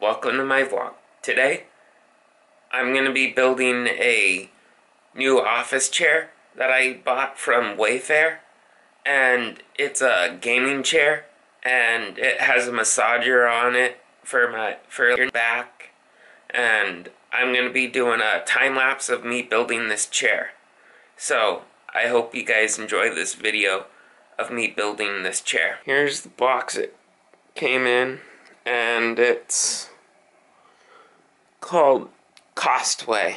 welcome to my vlog. Today, I'm going to be building a new office chair that I bought from Wayfair. And it's a gaming chair, and it has a massager on it for my for your back. And I'm going to be doing a time lapse of me building this chair. So, I hope you guys enjoy this video of me building this chair. Here's the box it came in, and it's called Costway.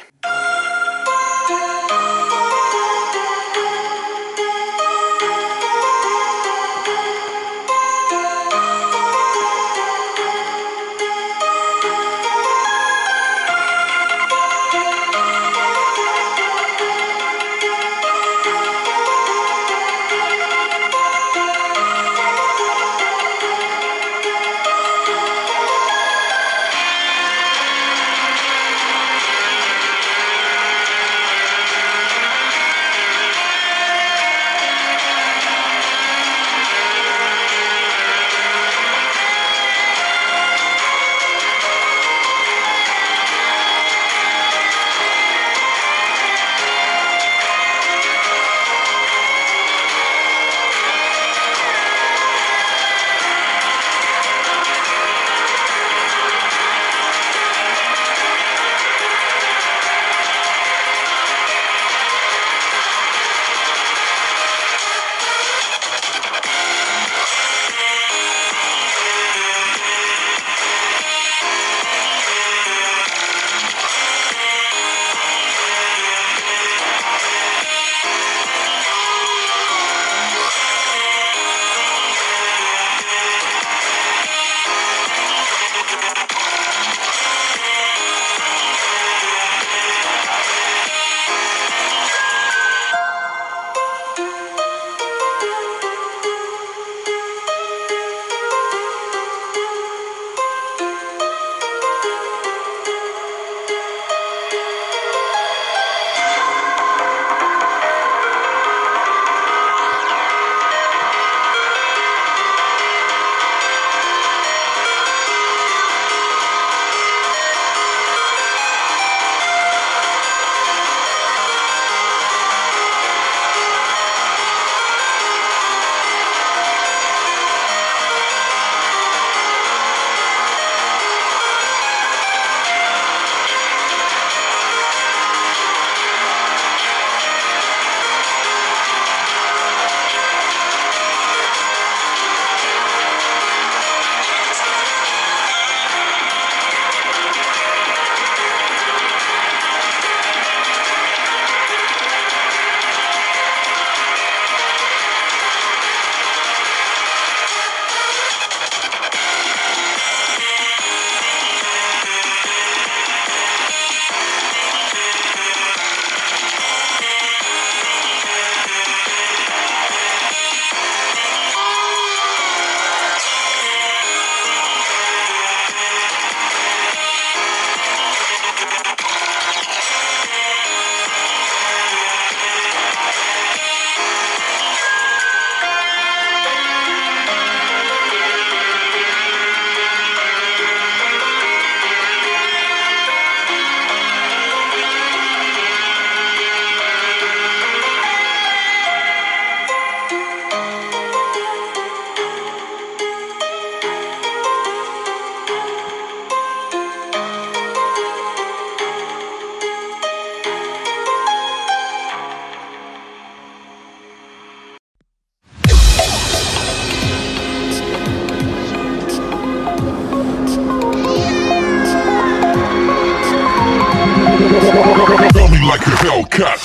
Me like a. Hellcat.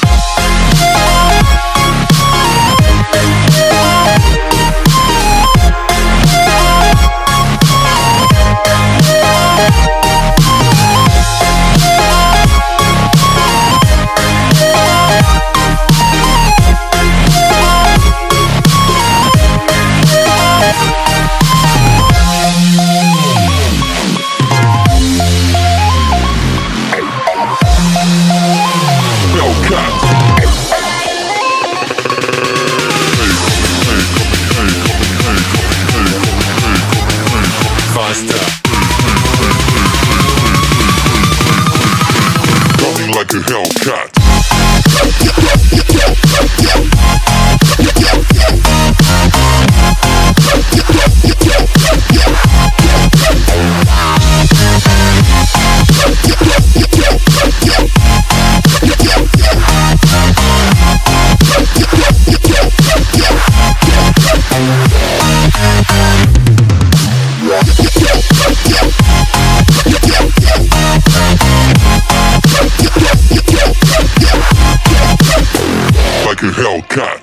Hellcat.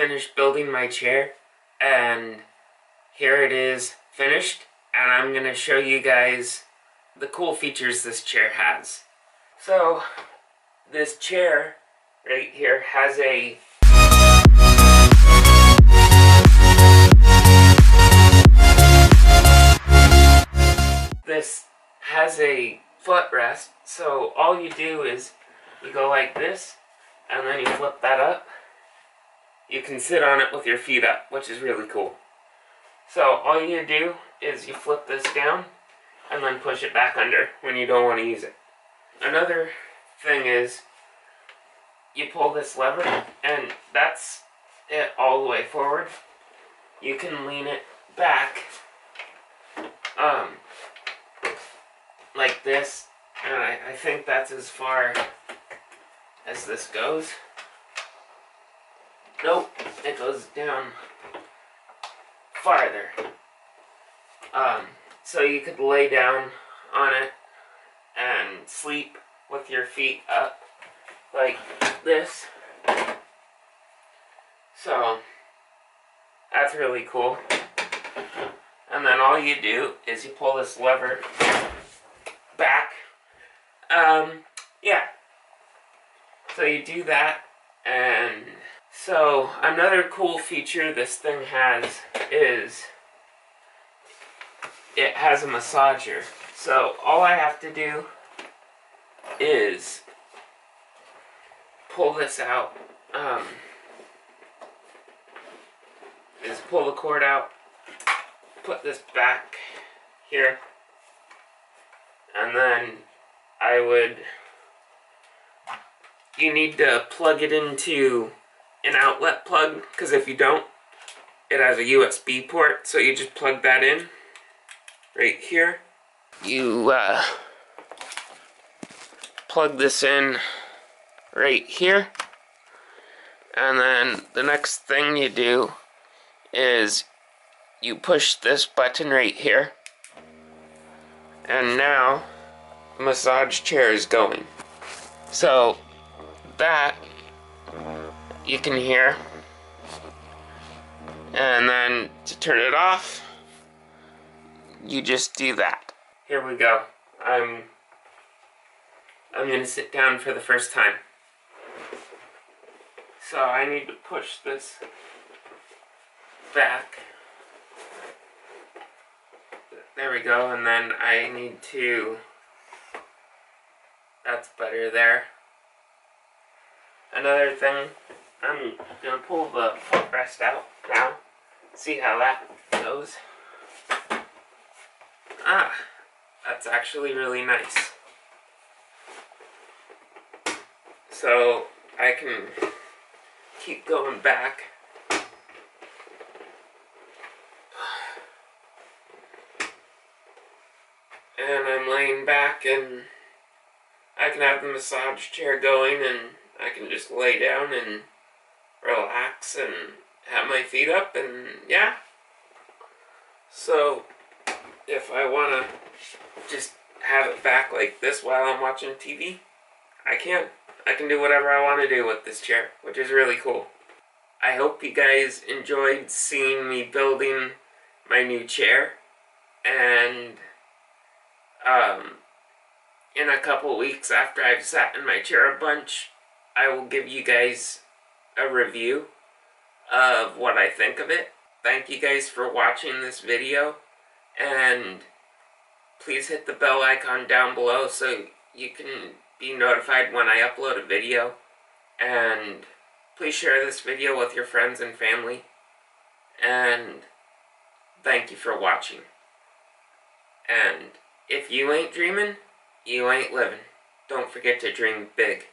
Finished building my chair, and here it is finished. And I'm gonna show you guys the cool features this chair has. So, this chair right here has a this has a footrest, so all you do is you go like this, and then you flip that up. You can sit on it with your feet up, which is really cool. So all you do is you flip this down and then push it back under when you don't want to use it. Another thing is you pull this lever and that's it all the way forward. You can lean it back um like this and I, I think that's as far as this goes. Nope, it goes down farther. Um, so you could lay down on it and sleep with your feet up like this. So that's really cool. and then all you do is you pull this lever back. Um, yeah. So you do that, and so another cool feature this thing has is it has a massager. So all I have to do is pull this out. Um, is pull the cord out, put this back here, and then I would. You need to plug it into an outlet plug because if you don't, it has a USB port. So you just plug that in right here. You uh, plug this in right here. And then the next thing you do is you push this button right here. And now the massage chair is going. So that you can hear. And then to turn it off, you just do that. Here we go. I'm I'm gonna sit down for the first time. So I need to push this back. There we go, and then I need to that's better there. Another thing, I'm gonna pull the footrest out now. See how that goes. Ah, that's actually really nice. So I can keep going back. And I'm laying back and I can have the massage chair going and I can just lay down and relax and have my feet up and yeah. So if I want to just have it back like this while I'm watching TV, I can. I can do whatever I want to do with this chair, which is really cool. I hope you guys enjoyed seeing me building my new chair. And um, in a couple weeks after I've sat in my chair a bunch, I will give you guys a review of what I think of it. Thank you guys for watching this video. And please hit the bell icon down below so you can be notified when I upload a video. And please share this video with your friends and family. And thank you for watching. And if you ain't dreaming, you ain't living. Don't forget to dream big.